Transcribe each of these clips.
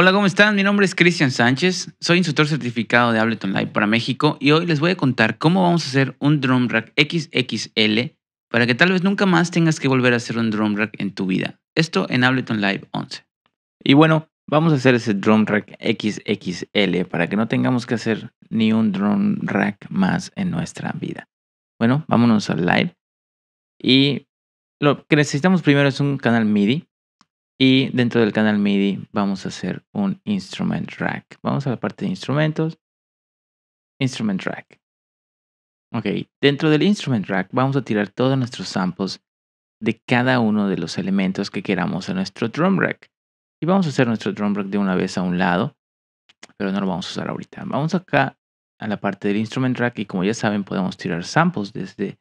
Hola, ¿cómo están? Mi nombre es Cristian Sánchez, soy instructor certificado de Ableton Live para México y hoy les voy a contar cómo vamos a hacer un drum rack XXL para que tal vez nunca más tengas que volver a hacer un drum rack en tu vida. Esto en Ableton Live 11. Y bueno, vamos a hacer ese drum rack XXL para que no tengamos que hacer ni un drum rack más en nuestra vida. Bueno, vámonos al live. Y lo que necesitamos primero es un canal MIDI y dentro del canal MIDI vamos a hacer un instrument rack. Vamos a la parte de instrumentos. Instrument rack. Ok, dentro del instrument rack vamos a tirar todos nuestros samples de cada uno de los elementos que queramos en nuestro drum rack. Y vamos a hacer nuestro drum rack de una vez a un lado, pero no lo vamos a usar ahorita. Vamos acá a la parte del instrument rack y como ya saben podemos tirar samples desde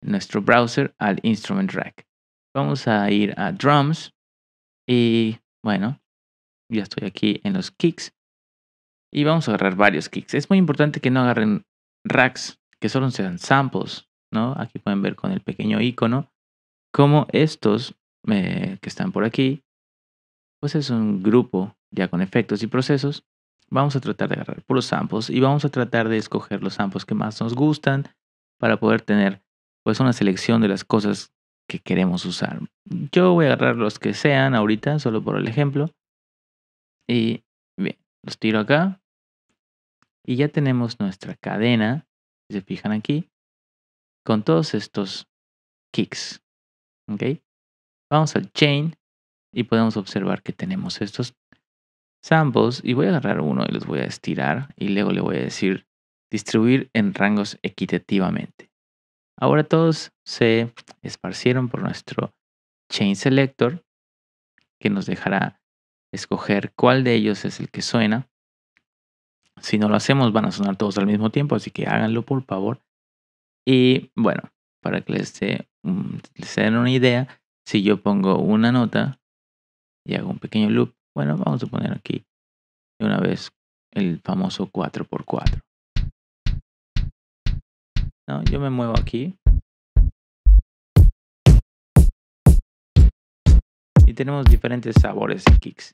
nuestro browser al instrument rack. Vamos a ir a drums y bueno, ya estoy aquí en los kicks. Y vamos a agarrar varios kicks. Es muy importante que no agarren racks, que solo sean samples, ¿no? Aquí pueden ver con el pequeño icono como estos eh, que están por aquí, pues es un grupo ya con efectos y procesos. Vamos a tratar de agarrar puros samples y vamos a tratar de escoger los samples que más nos gustan para poder tener pues una selección de las cosas que queremos usar. Yo voy a agarrar los que sean ahorita, solo por el ejemplo. Y bien, los tiro acá. Y ya tenemos nuestra cadena, si se fijan aquí, con todos estos kicks. ¿Ok? Vamos al chain y podemos observar que tenemos estos samples. Y voy a agarrar uno y los voy a estirar. Y luego le voy a decir distribuir en rangos equitativamente. Ahora todos se esparcieron por nuestro chain selector que nos dejará escoger cuál de ellos es el que suena. Si no lo hacemos van a sonar todos al mismo tiempo, así que háganlo por favor. Y bueno, para que les, les den una idea, si yo pongo una nota y hago un pequeño loop, bueno, vamos a poner aquí de una vez el famoso 4x4. Yo me muevo aquí. Y tenemos diferentes sabores de kicks.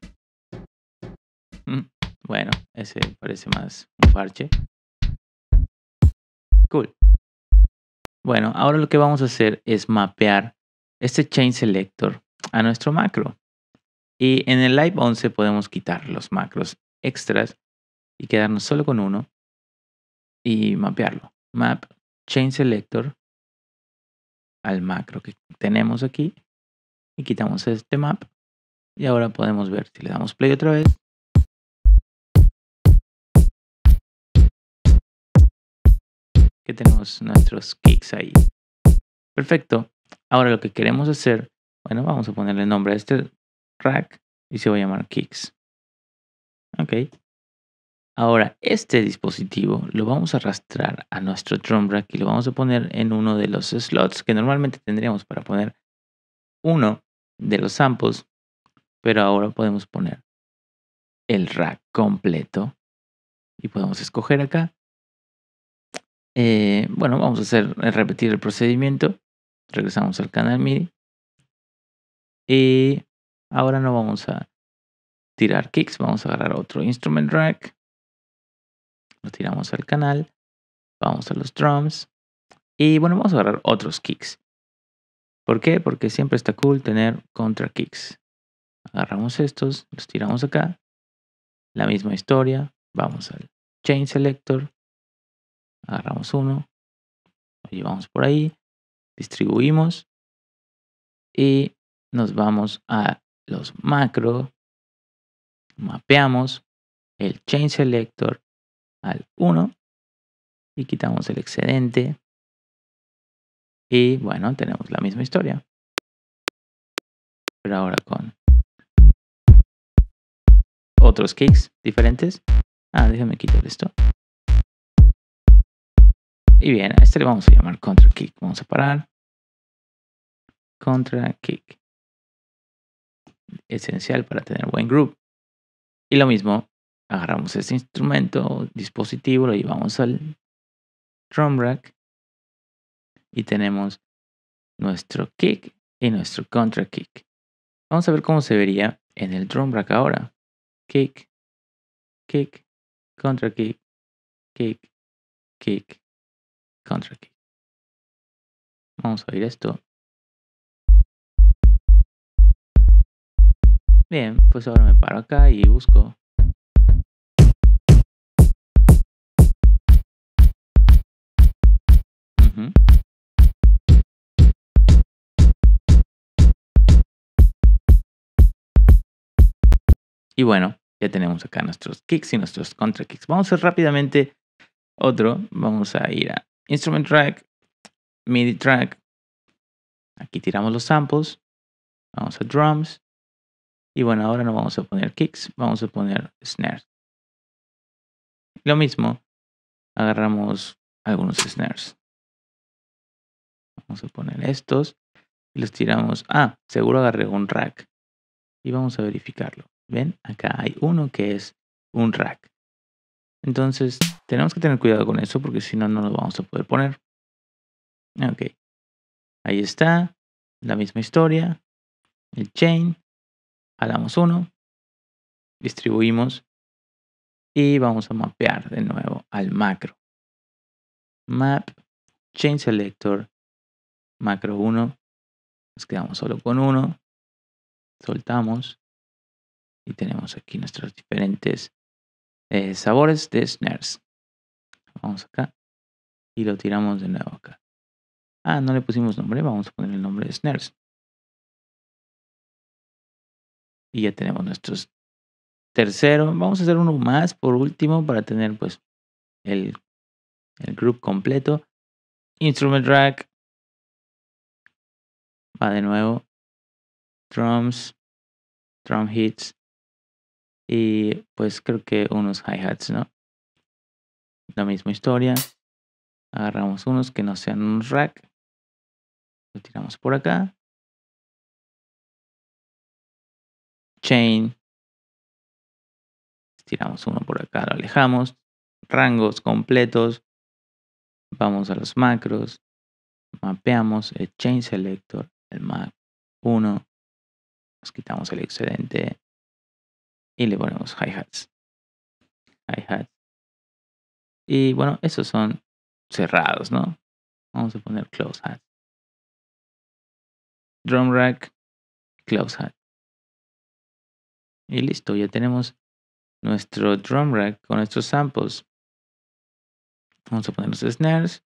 Mm, bueno, ese parece más un parche. Cool. Bueno, ahora lo que vamos a hacer es mapear este chain selector a nuestro macro. Y en el Live 11 podemos quitar los macros extras y quedarnos solo con uno y mapearlo. Map chain selector al macro que tenemos aquí y quitamos este map y ahora podemos ver si le damos play otra vez. Que tenemos nuestros kicks ahí. Perfecto. Ahora lo que queremos hacer bueno vamos a ponerle nombre a este rack y se va a llamar kicks. Ok Ahora, este dispositivo lo vamos a arrastrar a nuestro drum rack y lo vamos a poner en uno de los slots que normalmente tendríamos para poner uno de los samples, pero ahora podemos poner el rack completo y podemos escoger acá. Eh, bueno, vamos a hacer repetir el procedimiento. Regresamos al canal MIDI. Y ahora no vamos a tirar kicks, vamos a agarrar otro instrument rack lo tiramos al canal, vamos a los drums y bueno, vamos a agarrar otros kicks. ¿Por qué? Porque siempre está cool tener contra kicks. Agarramos estos, los tiramos acá, la misma historia, vamos al chain selector, agarramos uno, lo llevamos por ahí, distribuimos y nos vamos a los macro, mapeamos el chain selector al 1 y quitamos el excedente. Y bueno, tenemos la misma historia. Pero ahora con otros kicks diferentes. Ah, déjame quitar esto. Y bien, a este le vamos a llamar contra kick. Vamos a parar. Contra kick. Esencial para tener buen group. Y lo mismo agarramos este instrumento, dispositivo, lo llevamos al drum rack y tenemos nuestro kick y nuestro contra kick. Vamos a ver cómo se vería en el drum rack ahora. kick, kick, contra kick, kick, kick, contra kick. Vamos a oír esto. Bien, pues ahora me paro acá y busco. Y bueno, ya tenemos acá nuestros kicks y nuestros contra kicks. Vamos a hacer rápidamente otro. Vamos a ir a Instrument Track, MIDI Track. Aquí tiramos los samples. Vamos a Drums. Y bueno, ahora no vamos a poner kicks, vamos a poner snares. Lo mismo, agarramos algunos snares. Vamos a poner estos y los tiramos. Ah, seguro agarré un rack. Y vamos a verificarlo. ¿Ven? Acá hay uno que es un rack. Entonces, tenemos que tener cuidado con eso porque si no, no lo vamos a poder poner. Ok. Ahí está. La misma historia. El chain. Jalamos uno. Distribuimos. Y vamos a mapear de nuevo al macro. Map. Chain selector. Macro 1. Nos quedamos solo con uno. Soltamos. Y tenemos aquí nuestros diferentes eh, sabores de snares. Vamos acá. Y lo tiramos de nuevo acá. Ah, no le pusimos nombre. Vamos a poner el nombre de snares. Y ya tenemos nuestros tercero. Vamos a hacer uno más por último para tener pues el, el group completo. Instrument rack. Va de nuevo. Drums. Drum hits. Y pues creo que unos hi-hats, ¿no? La misma historia. Agarramos unos que no sean un rack. Lo tiramos por acá. Chain. Tiramos uno por acá, lo alejamos. Rangos completos. Vamos a los macros. Mapeamos el chain selector, el map 1. Nos quitamos el excedente y le ponemos hi-hats. Hi-hats. Y bueno, esos son cerrados, ¿no? Vamos a poner close hat. Drum rack, close hat. Y listo, ya tenemos nuestro drum rack con nuestros samples. Vamos a poner los snares.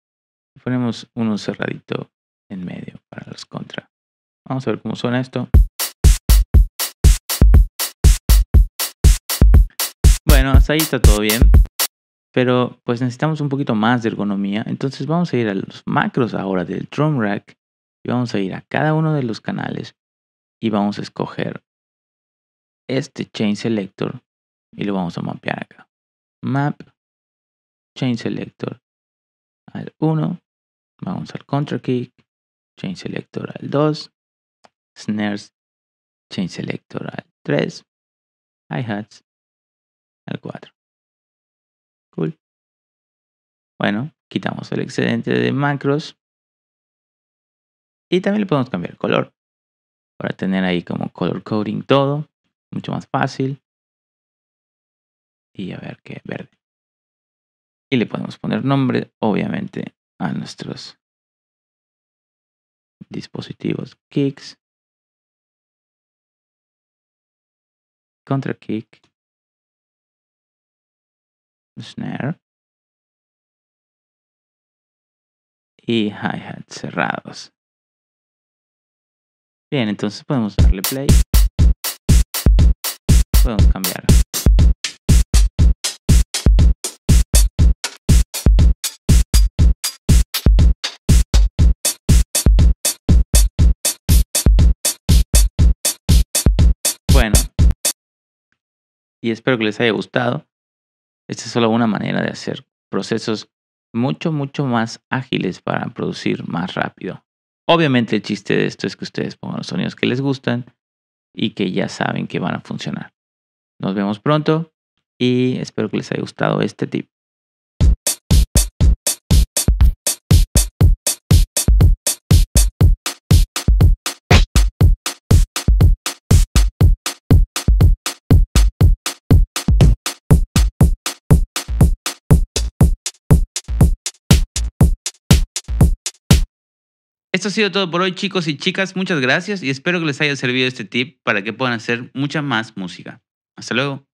Ponemos uno cerradito en medio para los contra. Vamos a ver cómo suena esto. Bueno, hasta ahí está todo bien. Pero pues necesitamos un poquito más de ergonomía. Entonces vamos a ir a los macros ahora del drum rack. Y vamos a ir a cada uno de los canales. Y vamos a escoger este chain selector. Y lo vamos a mapear acá. Map. Chain selector al 1. Vamos al contra kick. Chain selector al 2. Snares. Chain selector al 3. Hi-hats al 4. Cool. Bueno, quitamos el excedente de macros. Y también le podemos cambiar el color. Para tener ahí como color coding todo. Mucho más fácil. Y a ver qué verde. Y le podemos poner nombre, obviamente, a nuestros dispositivos. Kicks. Contra kick snare y hi-hat cerrados. Bien, entonces podemos darle play. Podemos cambiar. Bueno, y espero que les haya gustado. Esta es solo una manera de hacer procesos mucho, mucho más ágiles para producir más rápido. Obviamente el chiste de esto es que ustedes pongan los sonidos que les gustan y que ya saben que van a funcionar. Nos vemos pronto y espero que les haya gustado este tip. Esto ha sido todo por hoy, chicos y chicas. Muchas gracias y espero que les haya servido este tip para que puedan hacer mucha más música. Hasta luego.